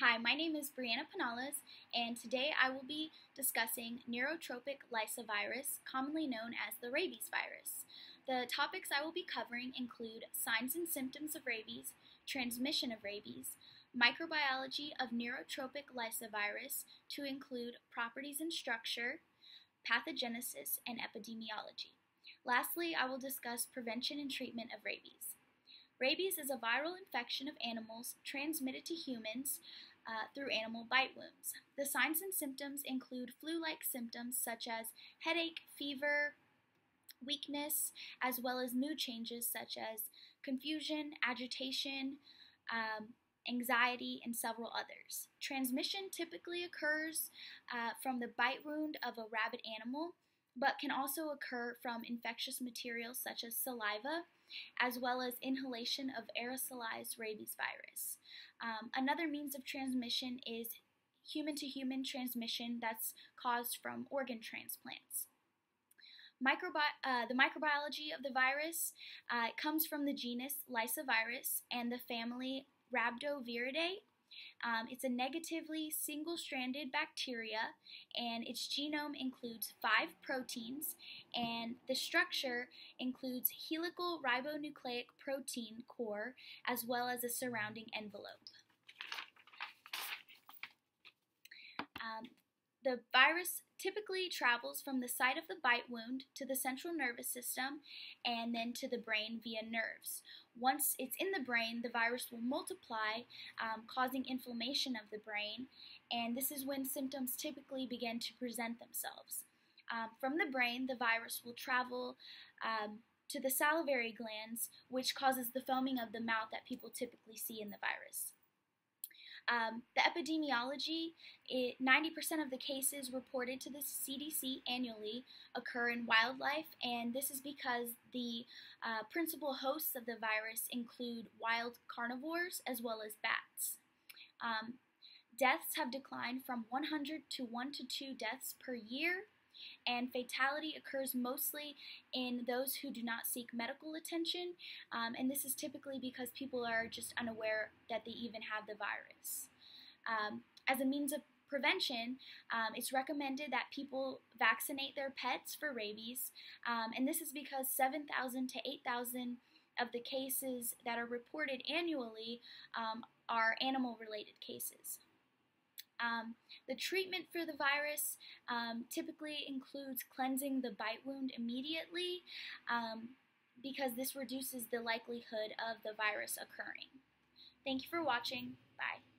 Hi, my name is Brianna Panalez, and today I will be discussing neurotropic lyssavirus, commonly known as the rabies virus. The topics I will be covering include signs and symptoms of rabies, transmission of rabies, microbiology of neurotropic lyssavirus to include properties and structure, pathogenesis, and epidemiology. Lastly, I will discuss prevention and treatment of rabies. Rabies is a viral infection of animals transmitted to humans uh, through animal bite wounds. The signs and symptoms include flu like symptoms such as headache, fever, weakness, as well as mood changes such as confusion, agitation, um, anxiety, and several others. Transmission typically occurs uh, from the bite wound of a rabid animal, but can also occur from infectious materials such as saliva, as well as inhalation of aerosolized rabies virus. Um, another means of transmission is human to human transmission that's caused from organ transplants. Microbi- uh, the microbiology of the virus uh, comes from the genus Lyssavirus and the family Rhabdoviridae, um, it's a negatively single stranded bacteria, and its genome includes five proteins, and the structure includes helical ribonucleic protein core as well as a surrounding envelope. Um, the virus typically travels from the site of the bite wound to the central nervous system and then to the brain via nerves. Once it's in the brain, the virus will multiply, um, causing inflammation of the brain, and this is when symptoms typically begin to present themselves. Um, from the brain, the virus will travel um, to the salivary glands, which causes the foaming of the mouth that people typically see in the virus. Um, the epidemiology, 90% of the cases reported to the CDC annually occur in wildlife, and this is because the uh, principal hosts of the virus include wild carnivores as well as bats. Um, deaths have declined from 100 to 1 to 2 deaths per year and fatality occurs mostly in those who do not seek medical attention, um, and this is typically because people are just unaware that they even have the virus. Um, as a means of prevention, um, it's recommended that people vaccinate their pets for rabies, um, and this is because 7,000 to 8,000 of the cases that are reported annually um, are animal related cases. Um, the treatment for the virus um, typically includes cleansing the bite wound immediately um, because this reduces the likelihood of the virus occurring. Thank you for watching. Bye.